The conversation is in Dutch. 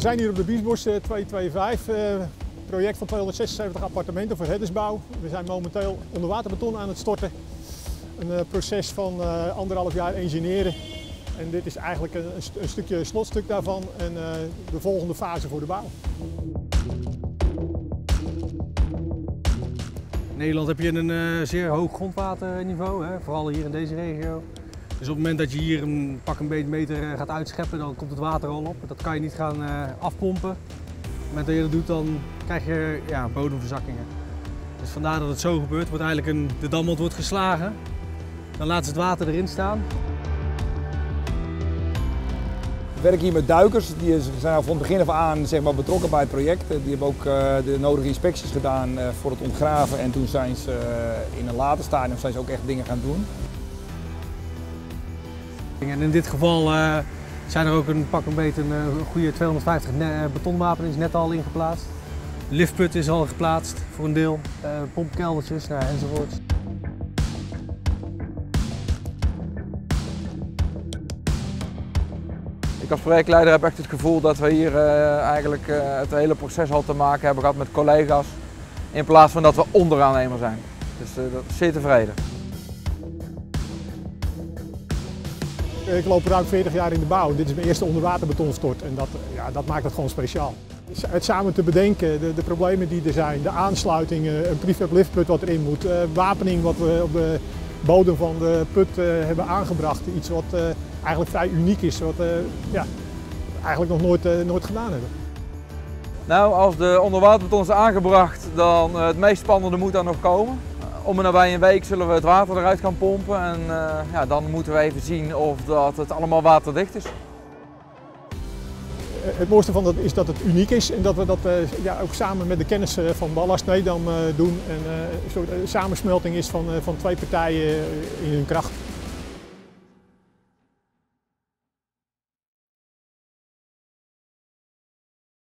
We zijn hier op de Biesbos 225, uh, project van 276 appartementen voor Heddersbouw. We zijn momenteel onder waterbeton aan het storten. Een uh, proces van anderhalf jaar engineeren. En dit is eigenlijk een, stukje slotstuk daarvan en de volgende fase voor de bouw. In Nederland heb je een zeer hoog grondwaterniveau, vooral hier in deze regio. Dus op het moment dat je hier een pak een beetje meter gaat uitscheppen, dan komt het water al op. Dat kan je niet gaan uh, afpompen. Op het dat je dat doet, dan krijg je ja, bodemverzakkingen. Dus vandaar dat het zo gebeurt. Wordt eigenlijk een, de dammond wordt geslagen. Dan laten ze het water erin staan. We werken hier met duikers. Die zijn van het begin af aan zeg maar, betrokken bij het project. Die hebben ook de nodige inspecties gedaan voor het ontgraven. En toen zijn ze in een later stadium zijn ze ook echt dingen gaan doen. En in dit geval uh, zijn er ook een pak een beetje een, een goede 250 betonwapen is net al ingeplaatst. Liftput is al geplaatst voor een deel, uh, pompkeldertjes nou, enzovoort. Ik als projectleider heb echt het gevoel dat we hier eigenlijk het hele proces al te maken hebben gehad met collega's. In plaats van dat we onderaannemer zijn. Dus dat is zeer tevreden. Ik loop ruim 40 jaar in de bouw. Dit is mijn eerste onderwaterbetonstort en dat, ja, dat maakt het gewoon speciaal. Het samen te bedenken, de, de problemen die er zijn, de aansluitingen, een prefab liftput wat erin moet, uh, wapening wat we op de bodem van de put hebben aangebracht. Iets wat eigenlijk vrij uniek is, wat ja, eigenlijk nog nooit, nooit gedaan hebben. Nou, als de onderwaterbeton is aangebracht, dan het meest spannende moet dan nog komen. Om en nabij een week zullen we het water eruit gaan pompen en uh, ja, dan moeten we even zien of dat het allemaal waterdicht is. Het mooiste van dat is dat het uniek is en dat we dat uh, ja, ook samen met de kennis van Ballast uh, doen. En een soort samensmelting is van, van twee partijen in hun kracht.